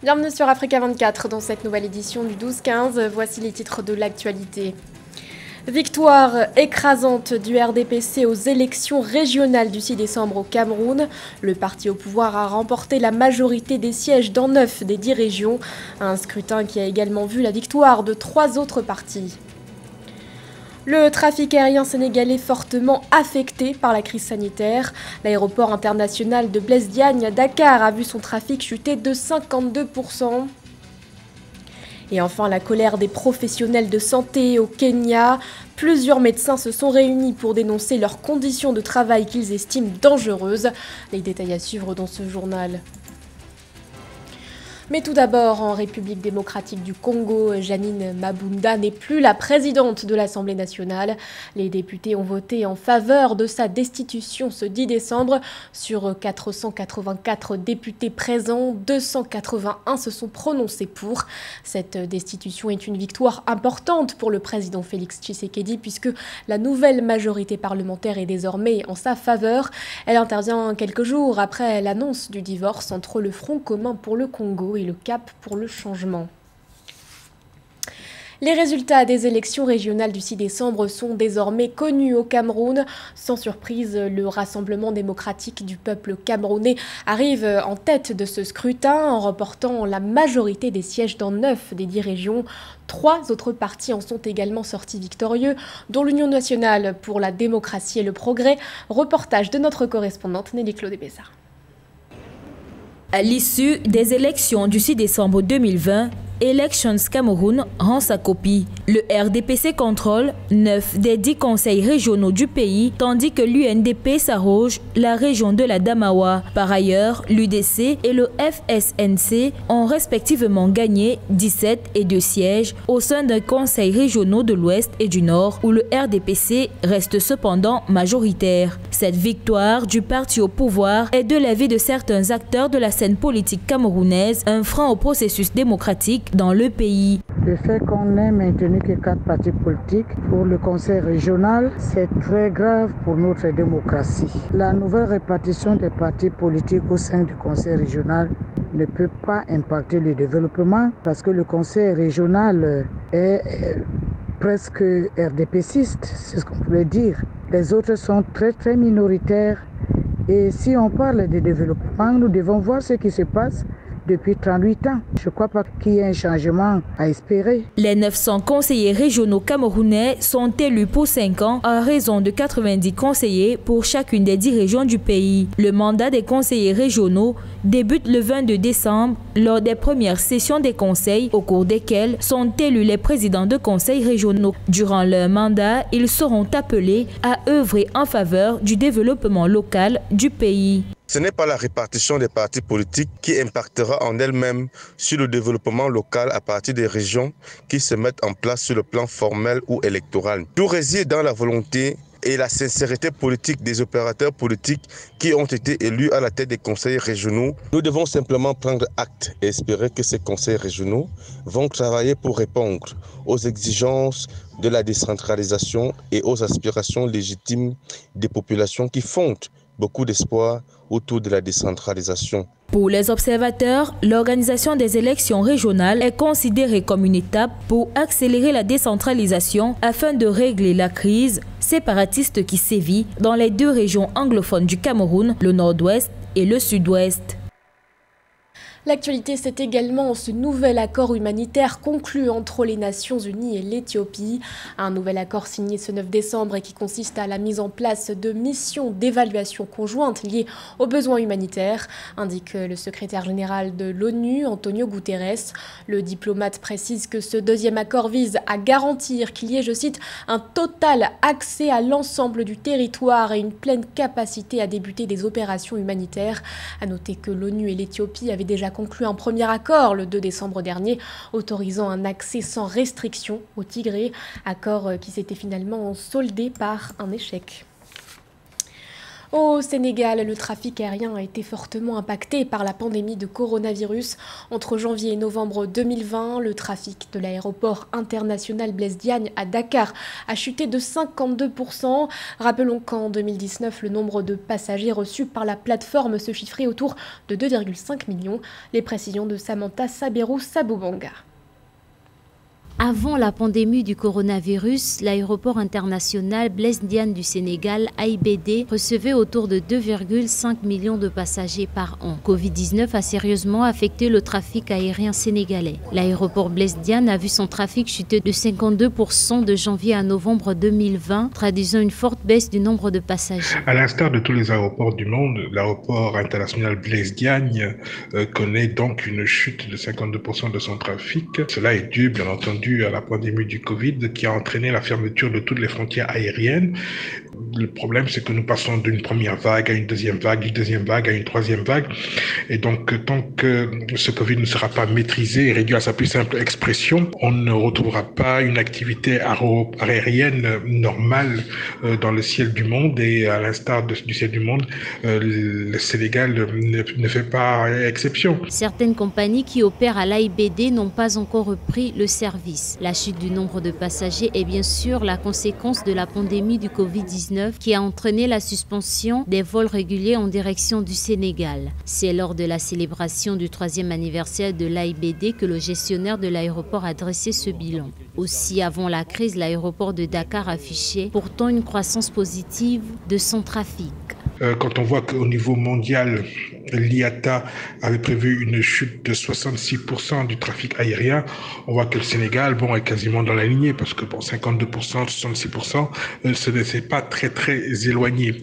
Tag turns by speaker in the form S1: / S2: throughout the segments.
S1: Bienvenue sur Africa 24 dans cette nouvelle édition du 12-15. Voici les titres de l'actualité. Victoire écrasante du RDPC aux élections régionales du 6 décembre au Cameroun. Le parti au pouvoir a remporté la majorité des sièges dans neuf des dix régions. Un scrutin qui a également vu la victoire de trois autres partis. Le trafic aérien sénégalais fortement affecté par la crise sanitaire. L'aéroport international de Blaise Diagne à Dakar a vu son trafic chuter de 52%. Et enfin, la colère des professionnels de santé au Kenya. Plusieurs médecins se sont réunis pour dénoncer leurs conditions de travail qu'ils estiment dangereuses. Les détails à suivre dans ce journal. Mais tout d'abord, en République démocratique du Congo, Janine Mabunda n'est plus la présidente de l'Assemblée nationale. Les députés ont voté en faveur de sa destitution ce 10 décembre. Sur 484 députés présents, 281 se sont prononcés pour. Cette destitution est une victoire importante pour le président Félix Tshisekedi puisque la nouvelle majorité parlementaire est désormais en sa faveur. Elle intervient quelques jours après l'annonce du divorce entre le Front commun pour le Congo et le cap pour le changement. Les résultats des élections régionales du 6 décembre sont désormais connus au Cameroun. Sans surprise, le Rassemblement démocratique du peuple camerounais arrive en tête de ce scrutin en remportant la majorité des sièges dans neuf des dix régions. Trois autres partis en sont également sortis victorieux, dont l'Union nationale pour la démocratie et le progrès. Reportage de notre correspondante Nelly Claude Bézard.
S2: À l'issue des élections du 6 décembre 2020, Elections Cameroun rend sa copie. Le RDPC contrôle 9 des 10 conseils régionaux du pays, tandis que l'UNDP s'arroge la région de la Damawa. Par ailleurs, l'UDC et le FSNC ont respectivement gagné 17 et 2 sièges au sein d'un conseil régionaux de l'Ouest et du Nord, où le RDPC reste cependant majoritaire. Cette victoire du parti au pouvoir est de l'avis de certains acteurs de la scène politique camerounaise un frein au processus démocratique dans le pays.
S3: Le fait qu'on ait maintenu que quatre partis politiques pour le conseil régional, c'est très grave pour notre démocratie. La nouvelle répartition des partis politiques au sein du conseil régional ne peut pas impacter le développement parce que le conseil régional est presque RDPciste, c'est ce qu'on pourrait dire. Les autres sont très très minoritaires et si on parle de développement, nous devons voir ce qui se passe depuis 38 ans. Je ne crois pas qu'il y ait un changement à espérer.
S2: Les 900 conseillers régionaux camerounais sont élus pour 5 ans à raison de 90 conseillers pour chacune des 10 régions du pays. Le mandat des conseillers régionaux débute le 22 décembre lors des premières sessions des conseils au cours desquelles sont élus les présidents de conseils régionaux. Durant leur mandat, ils seront appelés à œuvrer en faveur du développement local du pays.
S4: Ce n'est pas la répartition des partis politiques qui impactera en elle-même sur le développement local à partir des régions qui se mettent en place sur le plan formel ou électoral. Tout réside dans la volonté et la sincérité politique des opérateurs politiques qui ont été élus à la tête des conseils régionaux. Nous devons simplement prendre acte et espérer que ces conseils régionaux vont travailler pour répondre aux exigences de la décentralisation et aux aspirations légitimes des populations qui fondent beaucoup d'espoir autour de la décentralisation.
S2: Pour les observateurs, l'organisation des élections régionales est considérée comme une étape pour accélérer la décentralisation afin de régler la crise séparatiste qui sévit dans les deux régions anglophones du Cameroun, le nord-ouest et le sud-ouest.
S1: L'actualité, c'est également ce nouvel accord humanitaire conclu entre les Nations Unies et l'Éthiopie. Un nouvel accord signé ce 9 décembre et qui consiste à la mise en place de missions d'évaluation conjointe liées aux besoins humanitaires, indique le secrétaire général de l'ONU, Antonio Guterres. Le diplomate précise que ce deuxième accord vise à garantir qu'il y ait, je cite, un total accès à l'ensemble du territoire et une pleine capacité à débuter des opérations humanitaires. À noter que l'ONU et l'Éthiopie avaient déjà conclu un premier accord le 2 décembre dernier, autorisant un accès sans restriction au Tigré, accord qui s'était finalement soldé par un échec. Au Sénégal, le trafic aérien a été fortement impacté par la pandémie de coronavirus. Entre janvier et novembre 2020, le trafic de l'aéroport international Blaise Diagne à Dakar a chuté de 52%. Rappelons qu'en 2019, le nombre de passagers reçus par la plateforme se chiffrait autour de 2,5 millions. Les précisions de Samantha Saberou Sabobanga.
S5: Avant la pandémie du coronavirus, l'aéroport international Blaise Diagne du Sénégal, AIBD, recevait autour de 2,5 millions de passagers par an. Covid-19 a sérieusement affecté le trafic aérien sénégalais. L'aéroport Blaise Diagne a vu son trafic chuter de 52% de janvier à novembre 2020, traduisant une forte baisse du nombre de passagers.
S6: À l'instar de tous les aéroports du monde, l'aéroport international Blaise Diagne euh, connaît donc une chute de 52% de son trafic. Cela est dû, bien entendu, à la pandémie du Covid qui a entraîné la fermeture de toutes les frontières aériennes. Le problème, c'est que nous passons d'une première vague à une deuxième vague, d'une deuxième vague à une troisième vague. Et donc, tant que ce Covid ne sera pas maîtrisé et réduit à sa plus simple expression, on ne retrouvera pas une activité aérienne normale euh, dans le ciel du monde. Et à l'instar du ciel du monde, euh, le Sénégal ne, ne fait pas exception.
S5: Certaines compagnies qui opèrent à l'AIBD n'ont pas encore repris le service. La chute du nombre de passagers est bien sûr la conséquence de la pandémie du Covid-19 qui a entraîné la suspension des vols réguliers en direction du Sénégal. C'est lors de la célébration du troisième anniversaire de l'AIBD que le gestionnaire de l'aéroport a dressé ce bilan. Aussi, avant la crise, l'aéroport de Dakar affichait pourtant une croissance positive de son trafic.
S6: Euh, quand on voit qu'au niveau mondial, l'IATA avait prévu une chute de 66% du trafic aérien, on voit que le Sénégal, bon, est quasiment dans la lignée parce que bon, 52%, 66%, euh, ce n'est pas très très éloigné.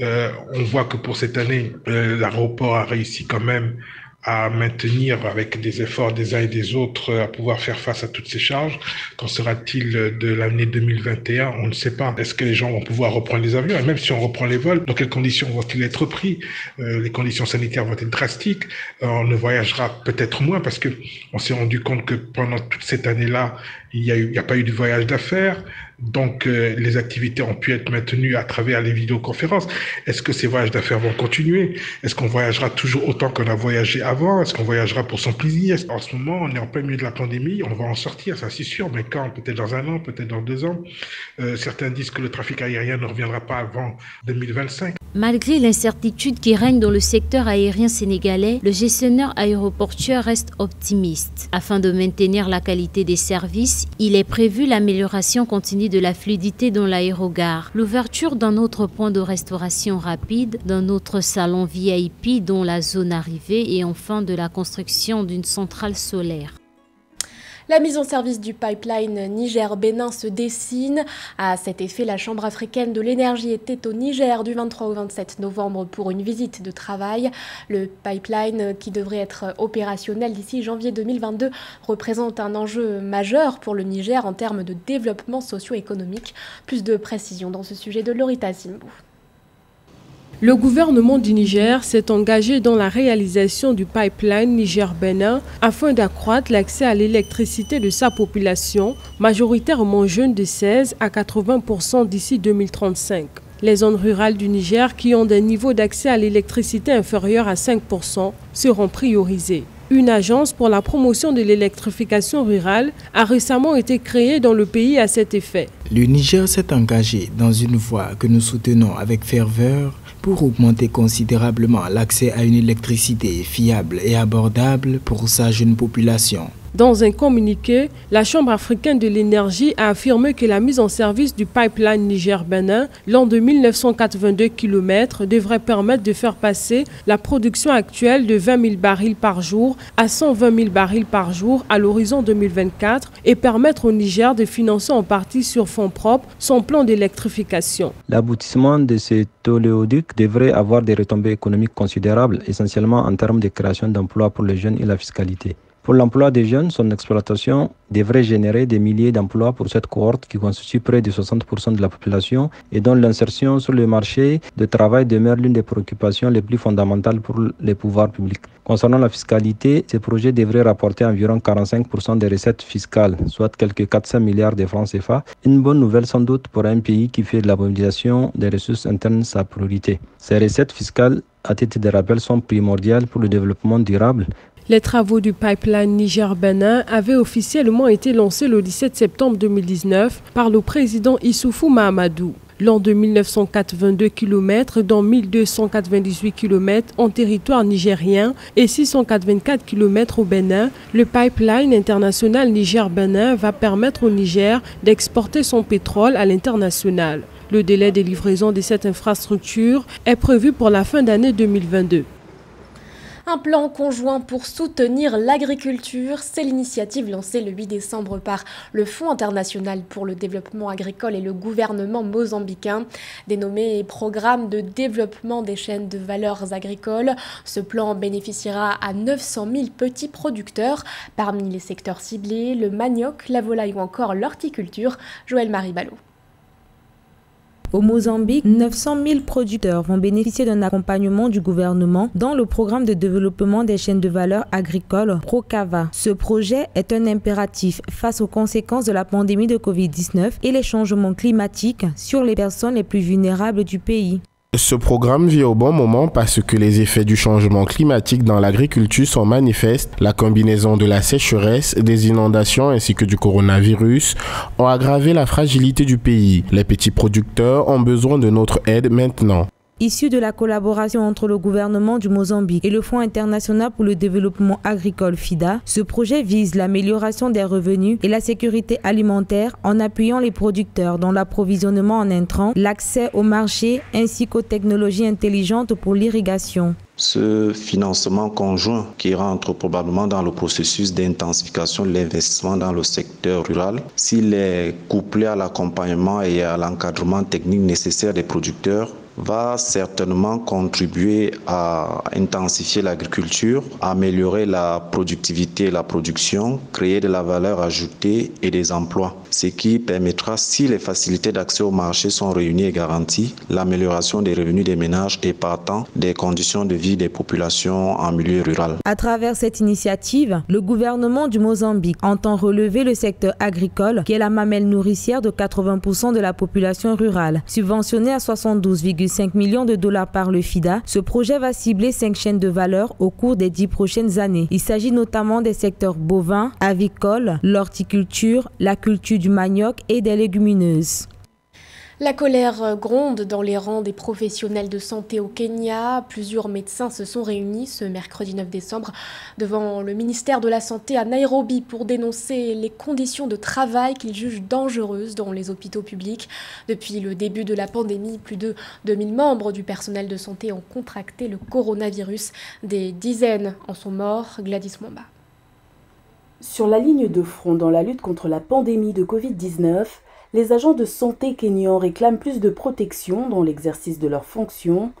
S6: Euh, on voit que pour cette année, euh, l'aéroport a réussi quand même à maintenir avec des efforts des uns et des autres à pouvoir faire face à toutes ces charges. Qu'en sera-t-il de l'année 2021 On ne sait pas. Est-ce que les gens vont pouvoir reprendre les avions? Et même si on reprend les vols, dans quelles conditions vont-ils être pris? Euh, Les conditions sanitaires vont être drastiques? Euh, on ne voyagera peut-être moins parce que on s'est rendu compte que pendant toute cette année-là, il n'y a, a pas eu de voyage d'affaires. Donc, euh, les activités ont pu être maintenues à travers les vidéoconférences. Est-ce que ces voyages d'affaires vont continuer? Est-ce qu'on voyagera toujours autant qu'on a voyagé avant? Est-ce qu'on voyagera pour son plaisir? En ce moment, on est en plein milieu de la pandémie. On va en sortir, ça c'est sûr. Mais quand? Peut-être dans un an, peut-être dans deux ans. Euh, certains disent que le trafic aérien ne reviendra pas avant 2025.
S5: Malgré l'incertitude qui règne dans le secteur aérien sénégalais, le gestionnaire aéroportuaire reste optimiste. Afin de maintenir la qualité des services, il est prévu l'amélioration continue de la fluidité dans l'aérogare, l'ouverture d'un autre point de restauration rapide, d'un autre salon VIP dont la zone arrivée et enfin de la construction d'une centrale solaire.
S1: La mise en service du pipeline Niger-Bénin se dessine. À cet effet, la Chambre africaine de l'énergie était au Niger du 23 au 27 novembre pour une visite de travail. Le pipeline, qui devrait être opérationnel d'ici janvier 2022, représente un enjeu majeur pour le Niger en termes de développement socio-économique. Plus de précisions dans ce sujet de Lorita Simbou.
S7: Le gouvernement du Niger s'est engagé dans la réalisation du pipeline Niger-Bénin afin d'accroître l'accès à l'électricité de sa population, majoritairement jeune de 16 à 80% d'ici 2035. Les zones rurales du Niger qui ont des niveaux d'accès à l'électricité inférieurs à 5% seront priorisées. Une agence pour la promotion de l'électrification rurale a récemment été créée dans le pays à cet effet.
S8: Le Niger s'est engagé dans une voie que nous soutenons avec ferveur pour augmenter considérablement l'accès à une électricité fiable et abordable pour sa jeune population.
S7: Dans un communiqué, la Chambre africaine de l'énergie a affirmé que la mise en service du pipeline Niger-Bénin, long de 1982 km, devrait permettre de faire passer la production actuelle de 20 000 barils par jour à 120 000 barils par jour à l'horizon 2024 et permettre au Niger de financer en partie sur fonds propres son plan d'électrification.
S9: L'aboutissement de cet oléoduc devrait avoir des retombées économiques considérables, essentiellement en termes de création d'emplois pour les jeunes et la fiscalité. Pour l'emploi des jeunes, son exploitation devrait générer des milliers d'emplois pour cette cohorte qui constitue près de 60% de la population et dont l'insertion sur le marché de travail demeure l'une des préoccupations les plus fondamentales pour les pouvoirs publics. Concernant la fiscalité, ces projets devraient rapporter environ 45% des recettes fiscales, soit quelques 400 milliards de francs CFA. Une bonne nouvelle sans doute pour un pays qui fait de la mobilisation des ressources internes sa priorité. Ces recettes fiscales, à titre de rappel, sont primordiales pour le développement durable
S7: les travaux du pipeline Niger-Benin avaient officiellement été lancés le 17 septembre 2019 par le président Issoufou Mahamadou. Long de 1982 km, dont 1298 km en territoire nigérien et 684 km au Bénin, le pipeline international Niger-Benin va permettre au Niger d'exporter son pétrole à l'international. Le délai de livraison de cette infrastructure est prévu pour la fin d'année 2022.
S1: Un plan conjoint pour soutenir l'agriculture, c'est l'initiative lancée le 8 décembre par le Fonds international pour le développement agricole et le gouvernement mozambicain, dénommé Programme de développement des chaînes de valeurs agricoles. Ce plan bénéficiera à 900 000 petits producteurs, parmi les secteurs ciblés, le manioc, la volaille ou encore l'horticulture. Joël Marie Ballot.
S10: Au Mozambique, 900 000 producteurs vont bénéficier d'un accompagnement du gouvernement dans le programme de développement des chaînes de valeur agricoles Procava. Ce projet est un impératif face aux conséquences de la pandémie de Covid-19 et les changements climatiques sur les personnes les plus vulnérables du pays.
S11: Ce programme vient au bon moment parce que les effets du changement climatique dans l'agriculture sont manifestes. La combinaison de la sécheresse, des inondations ainsi que du coronavirus ont aggravé la fragilité du pays. Les petits producteurs ont besoin de notre aide maintenant.
S10: Issu de la collaboration entre le gouvernement du Mozambique et le Fonds international pour le développement agricole FIDA, ce projet vise l'amélioration des revenus et la sécurité alimentaire en appuyant les producteurs dans l'approvisionnement en intrants, l'accès au marché ainsi qu'aux technologies intelligentes pour l'irrigation.
S12: Ce financement conjoint qui rentre probablement dans le processus d'intensification de l'investissement dans le secteur rural, s'il est couplé à l'accompagnement et à l'encadrement technique nécessaire des producteurs, va certainement contribuer à intensifier l'agriculture, améliorer la productivité et la production, créer de la valeur ajoutée et des emplois, ce qui permettra, si les facilités d'accès au marché sont réunies et garanties, l'amélioration des revenus des ménages et partant des conditions de vie des populations en milieu rural.
S10: À travers cette initiative, le gouvernement du Mozambique entend relever le secteur agricole qui est la mamelle nourricière de 80% de la population rurale, subventionnée à 72, 5 millions de dollars par le FIDA, ce projet va cibler cinq chaînes de valeur au cours des dix prochaines années. Il s'agit notamment des secteurs bovins, avicoles, l'horticulture, la culture du manioc et des légumineuses.
S1: La colère gronde dans les rangs des professionnels de santé au Kenya. Plusieurs médecins se sont réunis ce mercredi 9 décembre devant le ministère de la Santé à Nairobi pour dénoncer les conditions de travail qu'ils jugent dangereuses dans les hôpitaux publics. Depuis le début de la pandémie, plus de 2000 membres du personnel de santé ont contracté le coronavirus. Des dizaines en sont morts. Gladys Mwamba.
S13: Sur la ligne de front dans la lutte contre la pandémie de Covid-19, les agents de santé kényans réclament plus de protection dans l'exercice de leurs fonctions.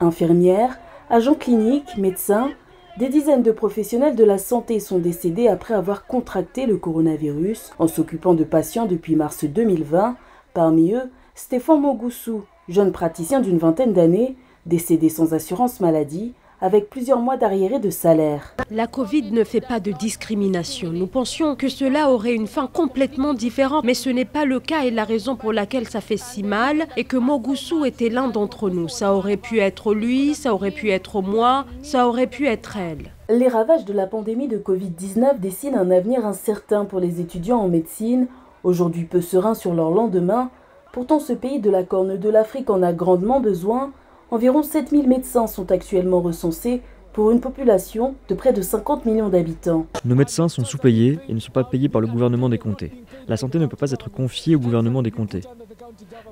S13: Infirmières, agents cliniques, médecins, des dizaines de professionnels de la santé sont décédés après avoir contracté le coronavirus en s'occupant de patients depuis mars 2020. Parmi eux, Stéphane Mogussou, jeune praticien d'une vingtaine d'années, décédé sans assurance maladie, avec plusieurs mois d'arriérés de salaire.
S14: La Covid ne fait pas de discrimination. Nous pensions que cela aurait une fin complètement différente, mais ce n'est pas le cas et la raison pour laquelle ça fait si mal est que Mogusu était l'un d'entre nous. Ça aurait pu être lui, ça aurait pu être moi, ça aurait pu être elle.
S13: Les ravages de la pandémie de Covid-19 dessinent un avenir incertain pour les étudiants en médecine, aujourd'hui peu sereins sur leur lendemain. Pourtant, ce pays de la Corne de l'Afrique en a grandement besoin. Environ 7000 médecins sont actuellement recensés pour une population de près de 50 millions d'habitants.
S15: Nos médecins sont sous-payés et ne sont pas payés par le gouvernement des comtés. La santé ne peut pas être confiée au gouvernement des comtés.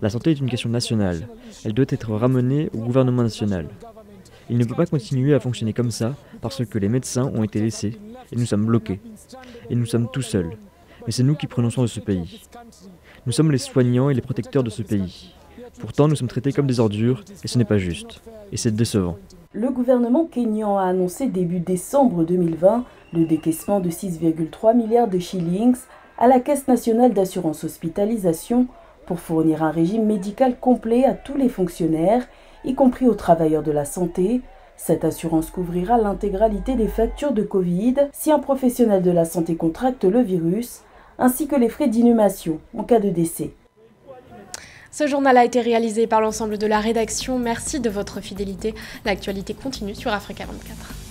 S15: La santé est une question nationale. Elle doit être ramenée au gouvernement national. Il ne peut pas continuer à fonctionner comme ça parce que les médecins ont été laissés et nous sommes bloqués. Et nous sommes tout seuls. Mais c'est nous qui prenons soin de ce pays. Nous sommes les soignants et les protecteurs de ce pays. Pourtant, nous sommes traités comme des ordures et ce n'est pas juste. Et c'est décevant.
S13: Le gouvernement kényan a annoncé début décembre 2020 le décaissement de 6,3 milliards de shillings à la Caisse nationale d'assurance hospitalisation pour fournir un régime médical complet à tous les fonctionnaires, y compris aux travailleurs de la santé. Cette assurance couvrira l'intégralité des factures de Covid si un professionnel de la santé contracte le virus, ainsi que les frais d'inhumation en cas de décès.
S1: Ce journal a été réalisé par l'ensemble de la rédaction. Merci de votre fidélité. L'actualité continue sur Africa 24.